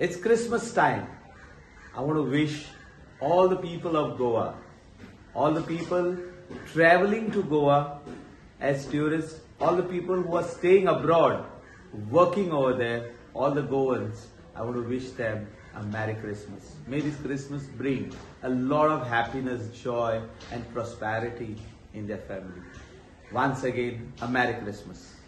It's Christmas time. I want to wish all the people of Goa, all the people traveling to Goa as tourists, all the people who are staying abroad, working over there, all the Goans, I want to wish them a Merry Christmas. May this Christmas bring a lot of happiness, joy, and prosperity in their family. Once again, a Merry Christmas.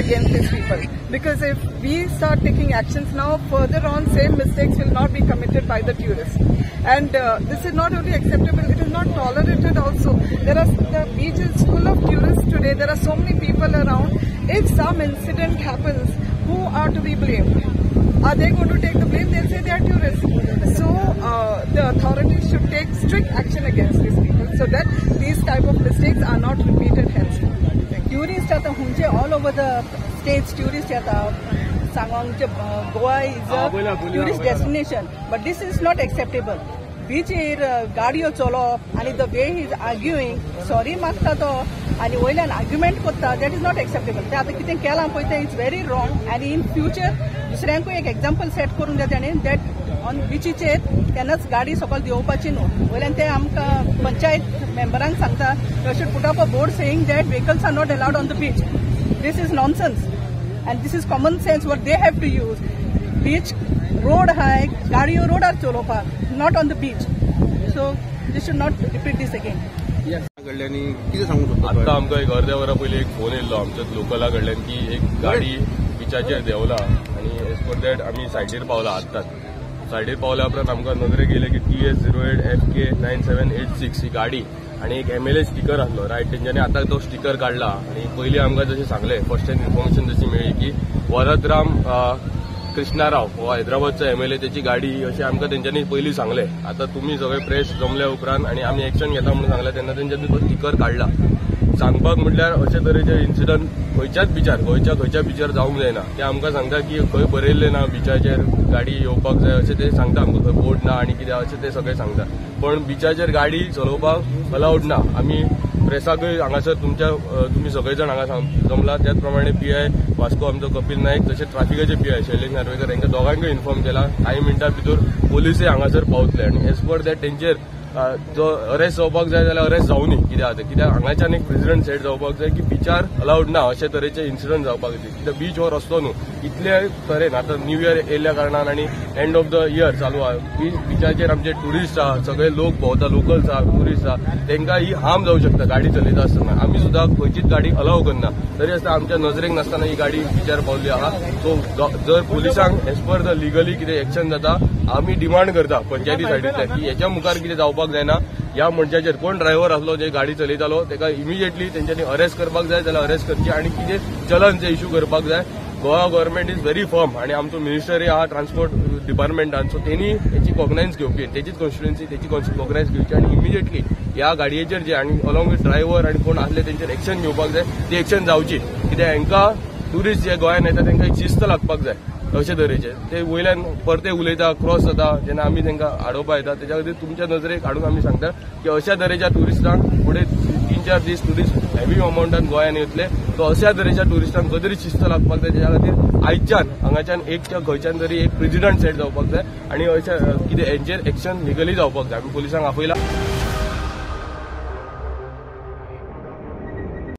Against these people. Because if we start taking actions now further on same mistakes will not be committed by the tourists. And uh, this is not only acceptable it is not tolerated also. There are the beach is full of tourists today. There are so many people around. If some incident happens who are to be blamed? Are they going to take the blame? They'll say they are tourists. So uh, the authorities should take strict action against these people so that these type of mistakes are not repeated henceforth tourist आतां खुंयचे all over the states tourist येता सांगोंक Goa is a tourist destination but this is not acceptable बीचेर गाडयो चलोवप आनी the way is arguing sorry मागता तो आनी वयल्यान argument करता दॅट इज नॉट एक्सेप्टेबल तें आतां कितें केलां पळय तें इज व्हेरी रॉंग आनी इन फ्युचर दुसऱ्यांकूय एक एक्झाम्पल सेट करून जाय ताणें दॅट ऑन बिचीचेर केन्नाच गाडी सकयल देंवोवपाची न्हू. वयल्यान ते आमकां पंचायत मेंबरांक सांगता you should put up a board saying that vehicles are not allowed on the beach this is nonsense and this is common sense what they have to road high गाडयो रोडार चलोवपाक not on the beach so this should not repeat this again कडल्यानी कितें सांगू शकता आता आमकां एक अर्द्या वरा पयलीं एक फोन येयल्लो आमच्या लोकला कडल्यान की एक गाडी बिचाचेर देंवला. आनी एज पर दॅट आमी सायडीर पावला आत्ताच. सायडीर पावल्या उपरांत आमकां नदरेक गेले की T S zero eight F K nine seven eight six ही गाडी. आनी एक एम एल ए स्टिकर आसलो रायट तेंच्यांनी आतां तो स्टिकर काडला आनी पयलीं आमकां जशें सांगलें फर्स्ट टायम इन्फॉर्मेशन जशी मेळ्ळी की वरदराम कृष्णाराव हो हैदराबादचो एम एल ए त्याची गाडी अशें आमकां तेंच्यांनी पयलीं सांगलें. आतां तुमी सगळे प्रेस जमल्या उपरांत आनी आमी एक्शन घेता म्हणून सांगलें तेन्ना तेंच्यांनी तो स्टिकर काडला सांगपाक म्हटल्यार अशे तरेचे इन्सिडंट खंयच्याच बिचार गोंयच्या खंयच्या बिचार जावंक जायना. ते आमकां सांगता की खंय बरयल्ले ना बिचाचेर गाडी येवपाक जाय अशें ते सांगता आमकां खंय बोर्ड ना आनी कितें अशें ते सगळे सांगता. पण बिचाचेर गाडी चलोवपाक अलावड ना. आमी प्रेसाकूय हांगासर तुमच्या तुमी सगळे जाण हांगा जमला. त्याच प्रमाणे पी आय वास्को आमचो कपिल नायक तशेंच ट्राफिकाचे पी आय शैलेश नार्वेकर हांकां दोगांयकूय इन्फॉर्म केला कांय मिनटां भितर पोलिसूय हांगासर पावतले आनी एज पर दॅट तेंचेर जो अरेस्ट जावपाक जाय जाल्यार अरेस्ट जावनी कित्याक जाता कित्याक हांगाच्यान एक प्रेसिडेंट सेट जावपाक जाय की बिचार अलावड ना अशे तरेचे इन्सिडंट जावपाक जाय कित्याक बीच हो रस्तो न्हू इतले तरेन आतां न्यू इयर येयल्ल्या कारणान आनी एंड ऑफ द इयर चालू आहा बीच बिचाचेर आमचे ट्युरिस्ट आहा सगळे लोक भोंवता लोकल्स आहा ट्युरिस्ट आहा तांकां ही हार्म जावं शकता गाडी चलयता आसतना. आमी सुद्दां खंयचीच गाडी अलाव करना. तरी आसता आमच्या नजरेक नासतना ही गाडी बिचार पावली आहा. सो जर पुलिसांक एज पर द लिगली कितें एक्शन जाता आमी डिमांड करता पंचायती सायडींतल्यान की हेच्या मुखार कितें जावपाक जायना. ह्या मनशाचेर कोण ड्रायव्हर आसलो जे गाडी चलयतालो ताका इमिजिएटली तेंच्यांनी अरेस्ट करपाक जाय जाल्यार अरेस्ट करची आनी कितें चलन जे इश्यू करपाक जाय. Goa government is very firm आनी आमचो मिनिस्टरी आहा ट्रान्सपोर्ट डिपार्टमेंटान सो तेणी हेची कॉग्नायन्स घेवची तेचीच कॉन्स्टिट्युएन्सी तेची कॉग्नायन्स घेवची आनी इमिजिएटली ह्या गाडयेचेर जे आनी अलॉंग विथ ड्रायव्हर आनी कोण आसले तेंचेर एक्शन घेवपाक जाय. ती एक्शन जावची. कित्याक हांकां ट्युरिस्ट जे गोंयान येता तांकां एक शिस्त लागपाक जाय. अशे तरेचे. ते वयल्यान परते उलयता क्रॉस जाता जेन्ना आमी तांकां आडोवपा येता तेच्या खातीर तुमच्या नजरेक हाडून आमी सांगता की अशा तरेच्या ट्युरिस्टांक फुडें तीन चार दीस ट्युरिस्ट हेवी अमावंटान गोंयान येतले. तो अशा तरेच्या ट्युरिस्टांक खंय तरी शिस्त लागपाक जाय तेच्या खातीर आयच्यान हांगाच्यान एक खंयच्यान तरी एक प्रेजिडंट सेट जावपाक जाय. आनी अशा कितें हेंचेर एक्शन लिगली जावपाक जाय. आमी पुलिसांक आपयला.